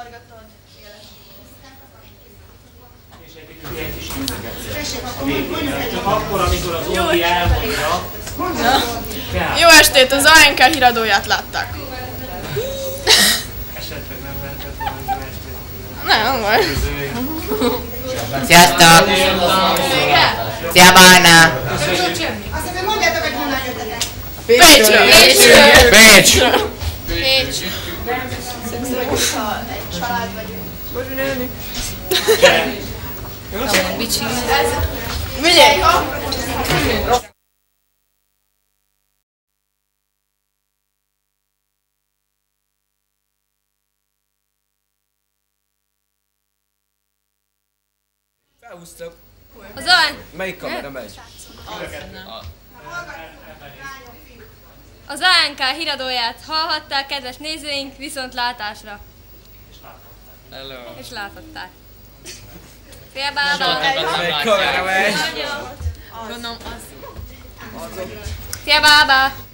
forgatod. És egy ilyen kis integetsz. A végére. Csak akkor, amikor az Olgi elmondja, kell. Jó estét, az ANK híradóját látták. Esetleg nem lehetett volna jó estét. Nem, nem baj. Sziasztok! Szia Barna! Azt hiszem, mondjátok, hogy honnan jöttetek. Pécsről. Bécs! Pécs. Egy család vagyunk. Vigyék! Felhúztam. Az any... Melyik kamera megy? Az ANK híradóját hallhatták, kedves nézőink, viszont látásra. Hello. És láthatták. Szia bába! Melyik kamera megy? Szia bába!